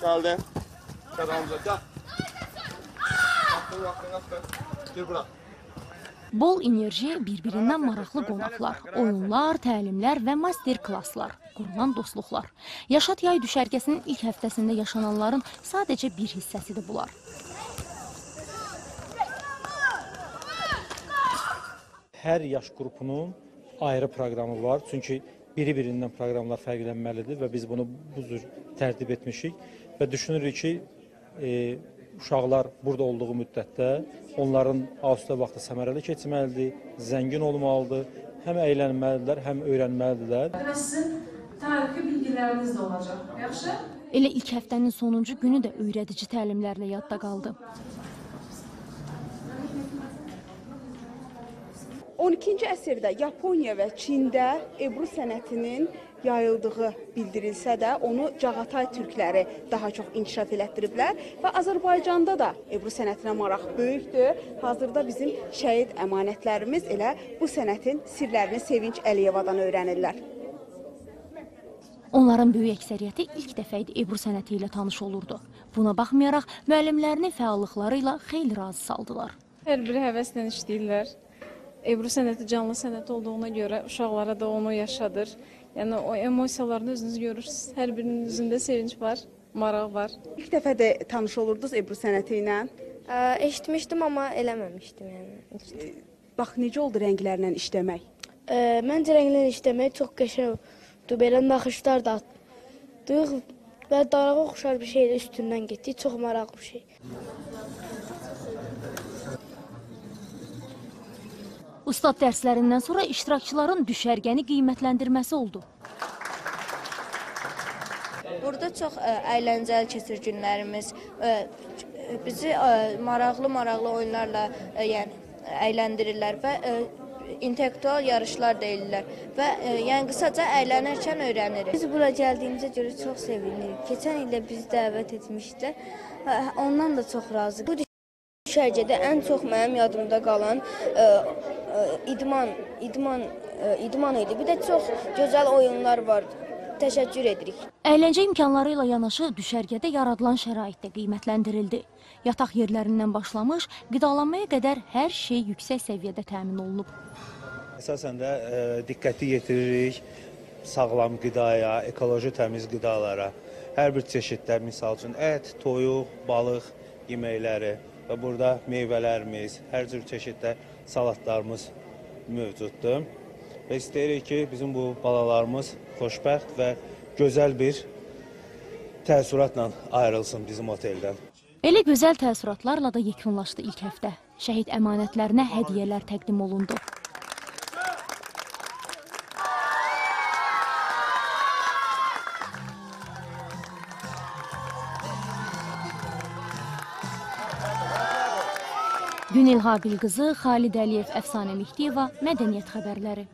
Geldi. Gel Hamza gel. Yaptın yaptın yaptın. Gir bura. Bol enerji, bir-birindən maraqlı qonaqlar, oyunlar, təlimlər və master klasslar, qurulan dostluqlar. Yaşat yay düşərgəsinin ilk həftəsində yaşananların sadəcə bir hissəsidir bunlar. Hər yaş qrupunun ayrı proqramı var. Çünki biri-birindən proqramlar fərqlənməlidir və biz bunu bu cür tərtib etmişik və düşünürük ki, e, uşaqlar burada olduğu müddətdə onların asudə vaxtı səmərəli keçməlidir, zəngin olmalıdır, həm əylənməlidirlər, həm öyrənməlidirlər. Və sizin tarixi bilgiləriniz də olacaq. Yaxşı? Elə ilk həftənin sonuncu günü də öyrədici təlimlərlə yadda qaldı. 12-ci əsrdə Yaponiya və Çində Ebru sənətinin yayıldığı bildirilsə də, onu Cağatay türkləri daha çox inkişaf elətdiriblər və Azərbaycanda da Ebru sənətinə maraq böyükdür. Hazırda bizim şəhid əmanətlərimiz elə bu sənətin sirlərini Sevinç Əliyevadan öyrənirlər. Onların böyük əksəriyyəti ilk dəfə idi Ebru sənəti ilə tanış olurdu. Buna baxmayaraq müəllimlərini fəallıqları ilə xeyli razı saldılar. Hər biri həvəslə işləyirlər. Ebru sənəti canlı sənət olduğuna görə uşaqlara da onu yaşadır. Yəni o emosiyalarını özünüz görürsüz. Hər birinin üzündə sevinç var, maraq var. İlk dəfə də tanış olurdunuz Ebru sənəti ilə. Ə, eşitmişdim amma eləməmişdim yəni. Bax necə oldu rənglərlə işləmək? Ə, məncə rənglər işləmək çox qəşəngdir. Belə naxışlar da atdıq və darağa oxşar bir şeylə üstündən getdik. Çox maraqlı bir şey. Ustad dərslərindən sonra iştirakçıların düşərgəni qiymətləndirməsi oldu. Burada çox ə, əyləncəli keçir günlərimiz. Ə, bizi maraqlı-maraqlı oyunlarla ə, yəni əyləndirirlər və ə, intellektual yarışlar da eləyirlər və ə, yəni qısaca əylənərkən öyrənirik. Biz bura gəldiyimizə görə çox sevinirik. Keçən il də bizi dəvət etmişdilər. Ondan da çox razıyıq. Bu düşərgədə ən çox mənim yadımda qalan ə, idman, idman, ə, idman idi. Bir də çox gözəl oyunlar vardı. Təşəkkür edirik. Əyləncə imkanları ilə yanaşı düşərgədə yaradılan şərait də qiymətləndirildi. Yataq yerlərindən başlamış, qidalanmaya qədər hər şey yüksək səviyyədə təmin olunub. Əsasən də ə, diqqəti yetiririk sağlam qidaya, ekoloji təmiz qidalara. Hər bir çeşiddə, misal üçün ət, toyuq, balıq yeməkləri və burada meyvələrimiz, hər cür çeşiddə salatlarımız mövcuddur. Və istəyirik ki, bizim bu balalarımız xoşbəxt və gözəl bir təəssüratla ayrılsın bizim oteldən. Elə gözəl təəssüratlarla da yekunlaşdı ilk həftə. Şəhid əmanətlərinə hədiyyələr təqdim olundu. Günel Habil qızı, Xalid Əliyev, Əfsanə Mehdiyeva, Mədəniyyət xəbərləri.